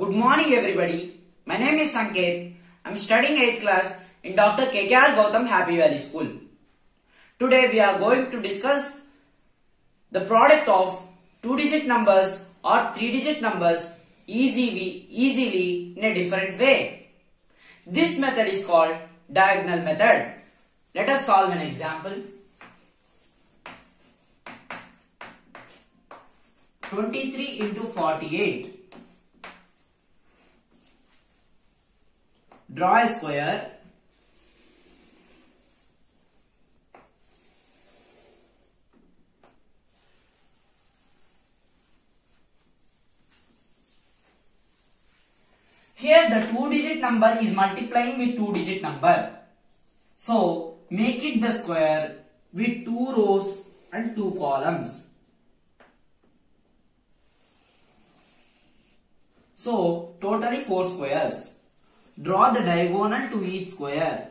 Good morning everybody. My name is Sanket. I am studying 8th class in Dr. KKR Gowtham Happy Valley School. Today we are going to discuss the product of two digit numbers or three digit numbers easily, easily in a different way. This method is called diagonal method. Let us solve an example. 23 into 48. Draw a square. Here the two digit number is multiplying with two digit number. So make it the square with two rows and two columns. So totally 4 squares. Draw the diagonal to each square.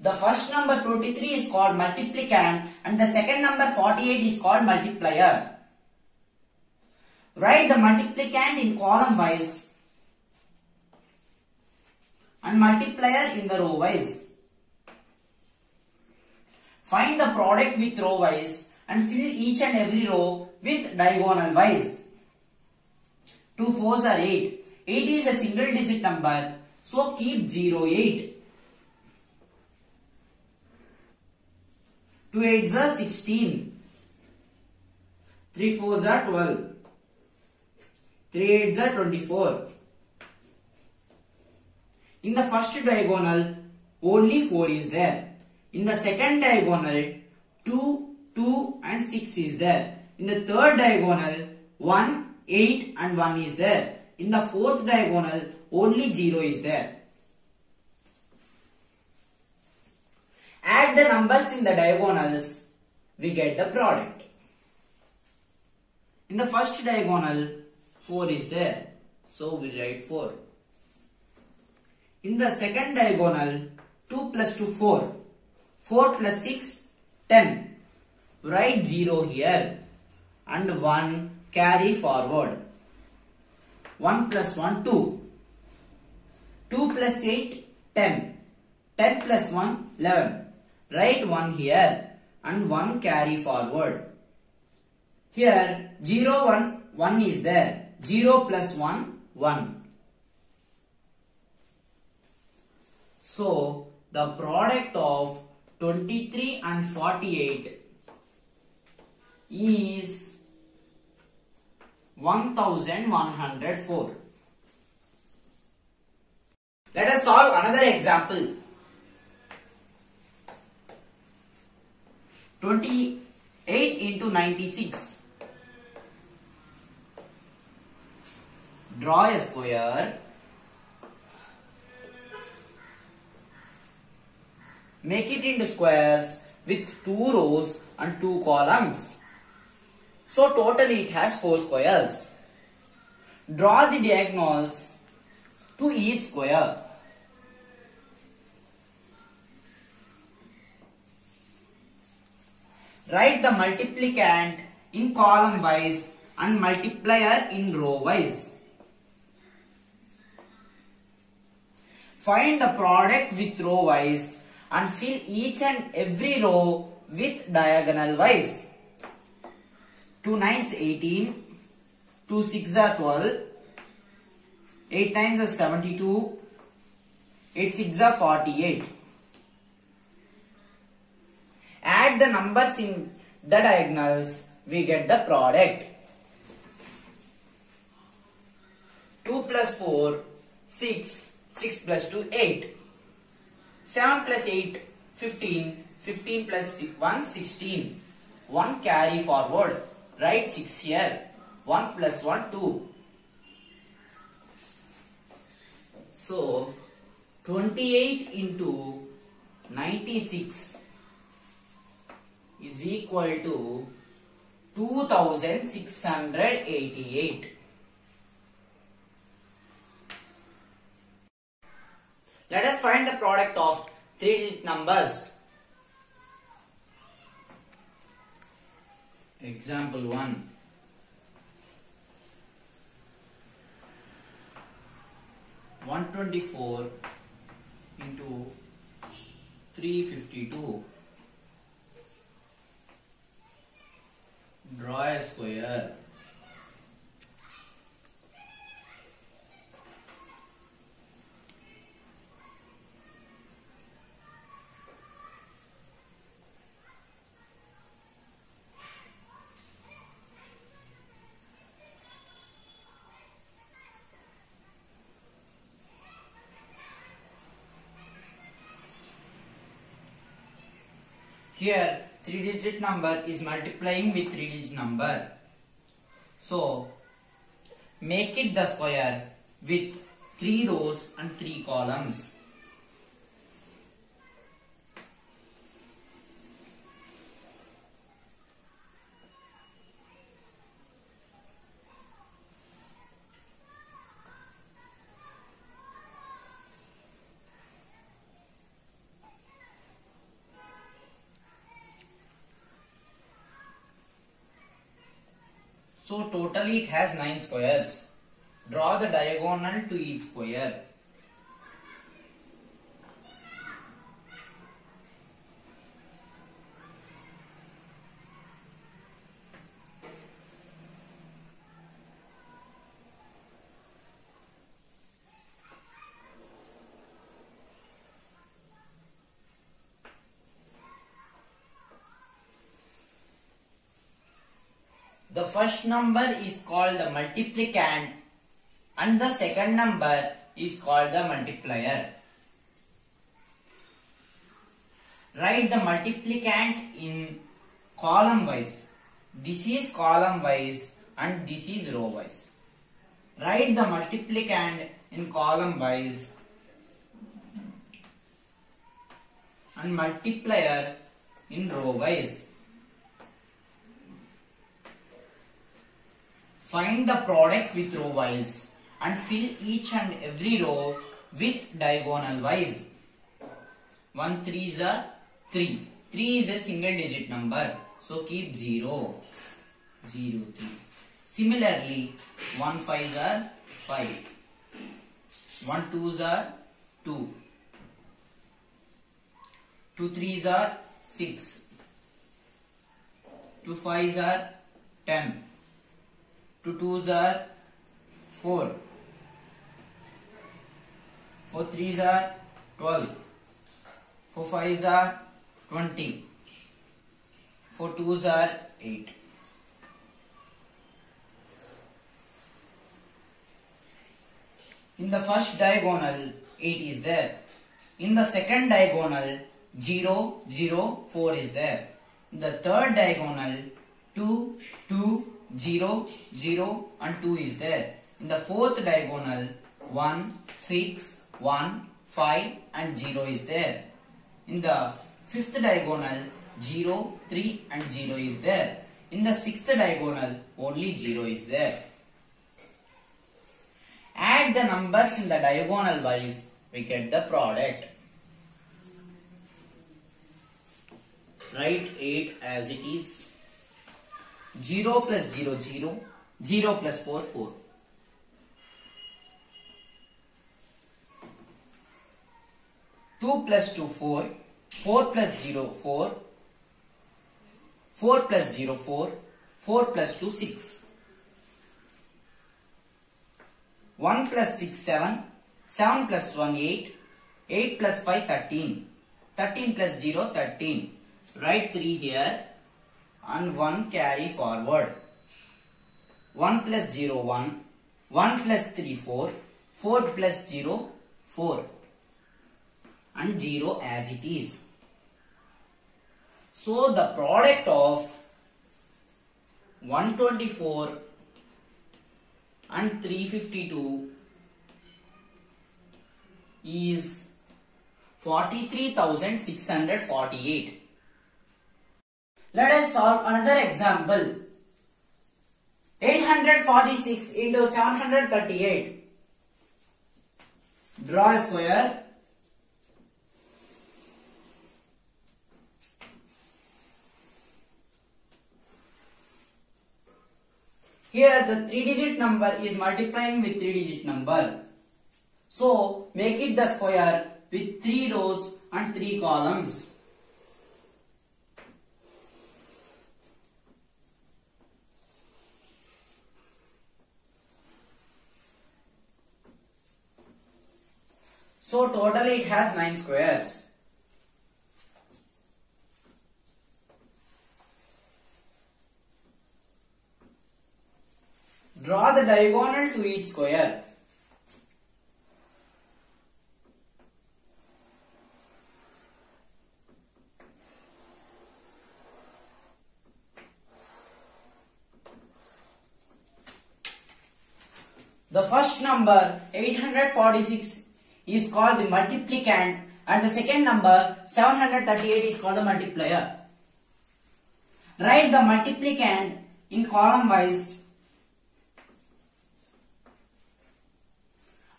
The first number 23 is called multiplicand and the second number 48 is called multiplier. Write the multiplicand in column wise and multiplier in the row wise. Find the product with row wise and fill each and every row with diagonal wise. 2 4s are 8. 8 is a single digit number so keep 0 8. 2 8s are 16. 3 4s are 12. 3 8s are 24. In the first diagonal, only 4 is there. In the second diagonal, 2, 2 and 6 is there. In the third diagonal, 1, 8 and 1 is there. In the fourth diagonal, only 0 is there. Add the numbers in the diagonals, we get the product. In the first diagonal, 4 is there. So we write 4. In the second diagonal, 2 plus 2, 4. 4 plus 6, 10. Write 0 here and 1 carry forward. 1 plus 1, 2. 2 plus 8, 10. 10 plus 1, 11. Write 1 here and 1 carry forward. Here 0, 1, 1 is there. 0 plus 1, 1. So, the product of 23 and 48 is 1104. Let us solve another example. 28 into 96. Draw a square Make it into squares with two rows and two columns. So totally it has four squares. Draw the diagonals to each square. Write the multiplicand in column wise and multiplier in row wise. Find the product with row wise and fill each and every row with diagonal wise. 2 9s 18, 2 6 are 12, 8 9s are 72, 8 6 are 48. Add the numbers in the diagonals, we get the product. 2 plus 4, 6, 6 plus 2, 8. 7 plus 8, 15. 15 plus 1, 16. 1 carry forward. Write 6 here. 1 plus 1, 2. So, 28 into 96 is equal to 2688. Let us find the product of three digit numbers. Example 1. One twenty four into three fifty two. Draw a square. Here, three digit number is multiplying with three digit number. So, make it the square with three rows and three columns. So totally it has 9 squares. Draw the diagonal to each square. The first number is called the multiplicand and the second number is called the multiplier. Write the multiplicand in column wise. This is column wise and this is row wise. Write the multiplicand in column wise and multiplier in row wise. Find the product with row wise and fill each and every row with diagonal wise. 1 3 is a 3. 3 is a single digit number. So keep 0. 0 3. Similarly, 1 5 are 5. 1 2s are 2. 2 3s are 6. 2 5s are 10. 2 2s are 4. 4 3s are 12. 4 5s are 20. 4 2s are 8. In the first diagonal, 8 is there. In the second diagonal, 0, 0, 4 is there. In the third diagonal, 2, 2, 0, 0 and 2 is there. In the fourth diagonal, 1, 6, 1, 5 and 0 is there. In the fifth diagonal, 0, 3 and 0 is there. In the sixth diagonal, only 0 is there. Add the numbers in the diagonal wise, we get the product. Write 8 as it is. 0 plus 0, 0. 0 plus 4, 4. Two plus two, four. Four plus zero, four. Four plus zero, four. Four plus two, six. One plus six, seven. Seven plus one, eight. Eight plus five, thirteen. Thirteen plus zero, thirteen. Write three here and 1 carry forward. 1 plus 0 1, 1 plus 3 4, 4 plus 0 4 and 0 as it is. So the product of 124 and 352 is 43,648. Let us solve another example. 846 into 738. Draw a square. Here the 3 digit number is multiplying with 3 digit number. So make it the square with 3 rows and 3 columns. So totally it has 9 squares. Draw the diagonal to each square. The first number 846 is called the multiplicand and the second number 738 is called the multiplier. Write the multiplicand in column wise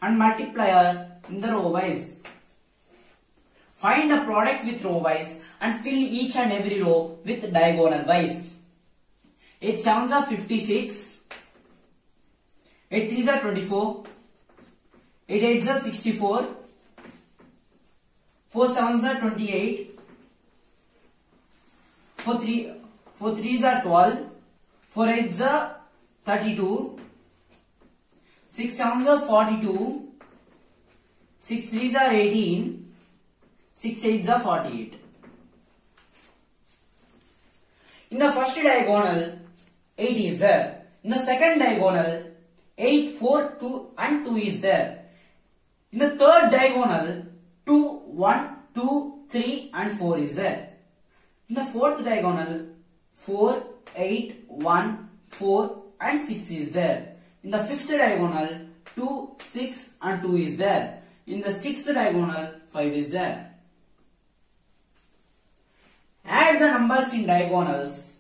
and multiplier in the row wise. Find the product with row wise and fill each and every row with diagonal wise. It sevens are 56, 8 threes are 24, 8 eights are 64, 4 sevens are 28, 4 three, 4 threes are 12, 4 eights are 32, 6 sevens are 42, 6 threes are 18, 6 eights are 48. In the first diagonal, 8 is there. In the second diagonal, 8, 4, 2 and 2 is there. In the third diagonal, 2, 1, 2, 3 and 4 is there. In the fourth diagonal, 4, 8, 1, 4 and 6 is there. In the fifth diagonal, 2, 6 and 2 is there. In the sixth diagonal, 5 is there. Add the numbers in diagonals,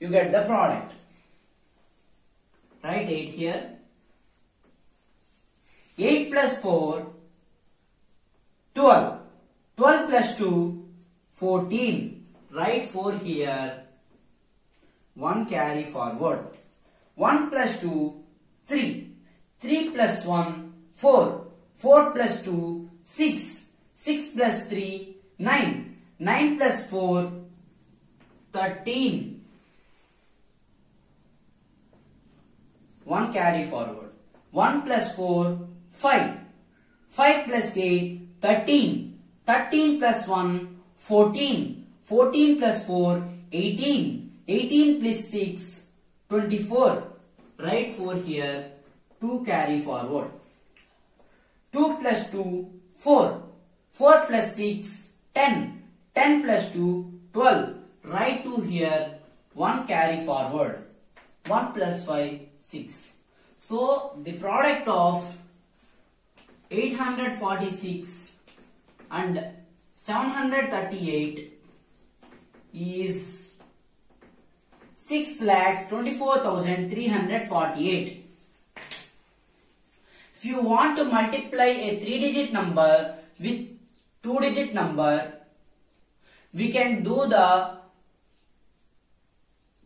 you get the product. Write 8 here. 8 plus 4, 12. 12 plus 2, 14. Write 4 here. 1 carry forward. 1 plus 2, 3. 3 plus 1, 4. 4 plus 2, 6. 6 plus 3, 9. 9 plus 4, 13. 1 carry forward. 1 plus 4, 5. 5 plus 8, 13. 13 plus 1, 14. 14 plus 4, 18. 18 plus 6, 24. Write 4 here. 2 carry forward. 2 plus 2, 4. 4 plus 6, 10. 10 plus 2, 12. Write 2 here. 1 carry forward. 1 plus 5, 6. So, the product of 846 and 738 is 6 lakhs 24,348. If you want to multiply a 3 digit number with 2 digit number, we can do the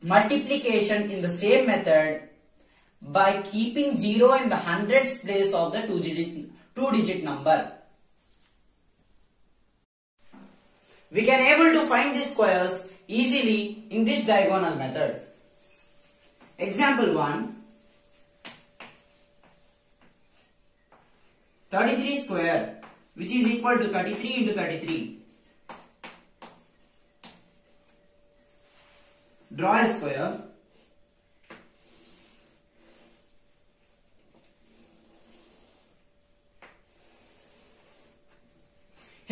multiplication in the same method by keeping 0 in the hundreds place of the 2 digit, two digit number. We can able to find these squares easily in this diagonal method. Example 1. 33 square which is equal to 33 into 33. Draw a square.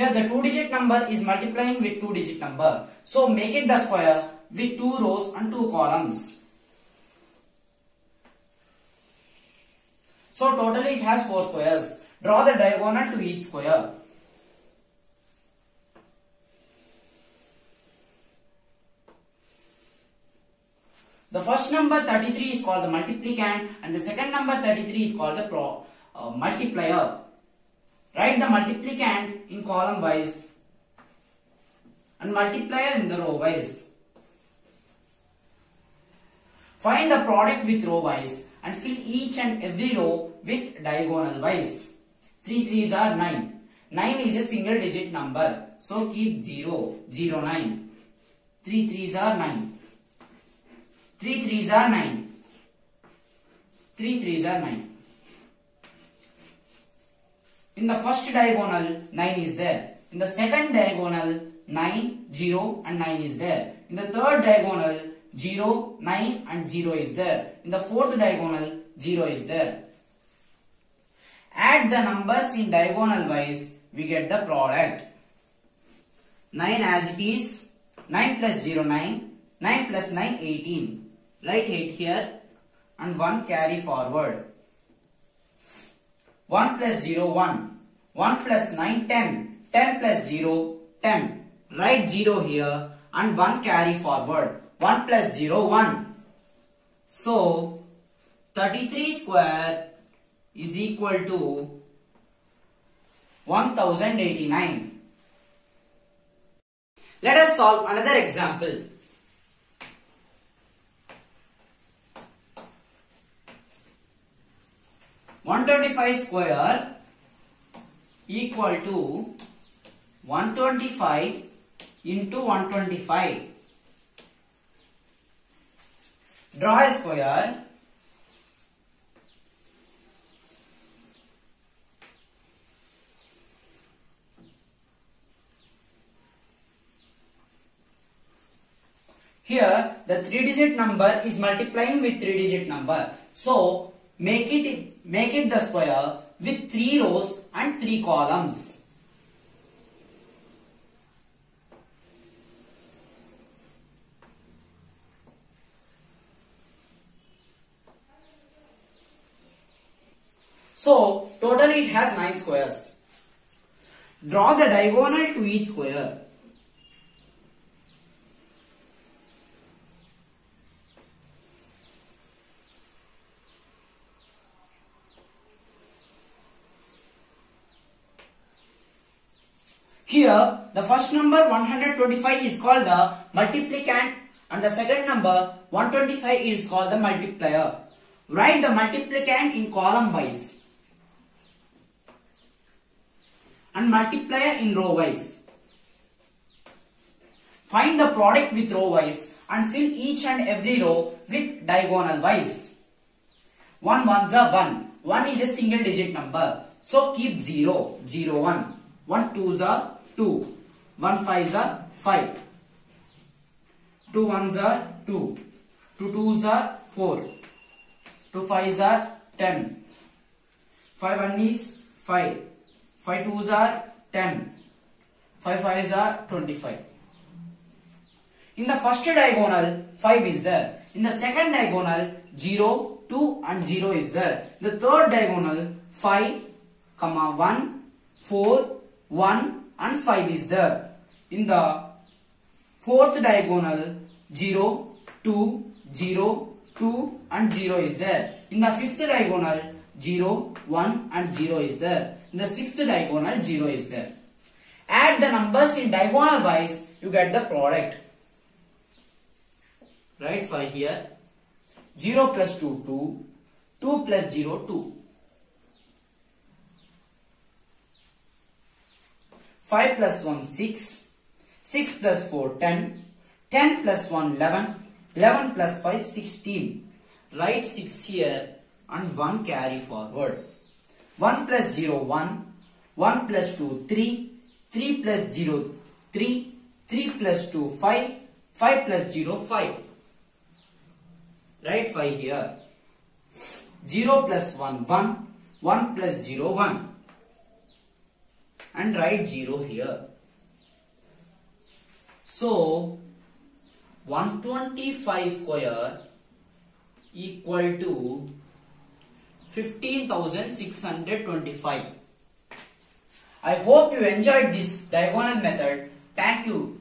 Here the two digit number is multiplying with two digit number. So make it the square with two rows and two columns. So totally it has four squares. Draw the diagonal to each square. The first number 33 is called the multiplicand and the second number 33 is called the pro, uh, multiplier. Write the multiplicand in column wise and multiplier in the row wise. Find the product with row wise and fill each and every row with diagonal wise. 3 3s are 9. 9 is a single digit number. So keep 0, 0, 9. 3 3s are 9. 3 3s are 9. 3 3s are 9. In the first diagonal, 9 is there. In the second diagonal, 9, 0 and 9 is there. In the third diagonal, 0, 9 and 0 is there. In the fourth diagonal, 0 is there. Add the numbers in diagonal wise, we get the product. 9 as it is, 9 plus 0, 9, 9 plus 9, 18. Write 8 here and 1 carry forward. 1 plus 0, 1. 1 plus 9, 10. 10 plus 0, 10. Write 0 here and 1 carry forward. 1 plus 0, 1. So, 33 square is equal to 1089. Let us solve another example. One twenty-five square equal to one twenty-five into one twenty-five. Draw a square. Here the three digit number is multiplying with three digit number. So make it make it the square with three rows and three columns. So totally it has nine squares. Draw the diagonal to each square. Here, the first number 125 is called the multiplicand and the second number 125 is called the multiplier. Write the multiplicand in column wise and multiplier in row wise. Find the product with row wise and fill each and every row with diagonal wise. 1 ones are 1. 1 is a single digit number. So keep 0, 0, 1. 1 2s are 2. 1 5s are 5. 2 1s are 2. 2 2s are 4. 2 5s are 10. 5 1 is 5. 5 2s are 10. 5 5s are 25. In the first diagonal, 5 is there. In the second diagonal, 0, 2 and 0 is there. The third diagonal, 5, comma 1, 4, 1 and 5 is there. In the fourth diagonal, 0, 2, 0, 2 and 0 is there. In the fifth diagonal, 0, 1 and 0 is there. In the sixth diagonal, 0 is there. Add the numbers in diagonal wise, you get the product. Write 5 here. 0 plus 2, 2. 2 plus 0, 2. 5 plus 1, 6. 6 plus 4, 10. 10 plus 1, 11. 11 plus 5, 16. Write 6 here and 1 carry forward. 1 plus 0, 1. 1 plus 2, 3. 3 plus 0, 3. 3 plus 2, 5. 5 plus 0, 5. Write 5 here. 0 plus 1, 1. 1 plus 0, 1. And write 0 here. So, 125 square equal to 15,625. I hope you enjoyed this diagonal method. Thank you.